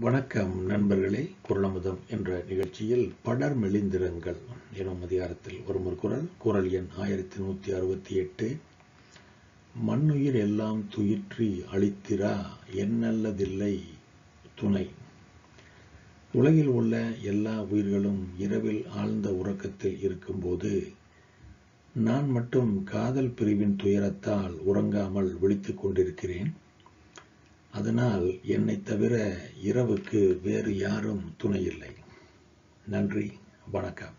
வணக்கம் நண்பர்களே குரலமுதம் என்ற நிகழ்ச்சியில் படர் மெலிந்திரங்கள் எனும் அதிகாரத்தில் ஒருமுறை குரல் குரல் எண் ஆயிரத்தி நூற்றி அறுபத்தி எட்டு. மண்ணுயிர் எல்லாம் துயிற்றி அழித்திரா என்னல்லதில்லை துணை. உலகில் உள்ள எல்லா உயிர்களும் இரவில் ஆழ்ந்த உறக்கத்தில் இருக்கும்போது நான் மட்டும் காதல் பிரிவின் துயரத்தால் உறங்காமல் விழித்துக் கொண்டிருக்கிறேன். அதனால் என்னை தவிர இரவுக்கு வேறு யாரும் துணையில்லை நன்றி வணக்கம்.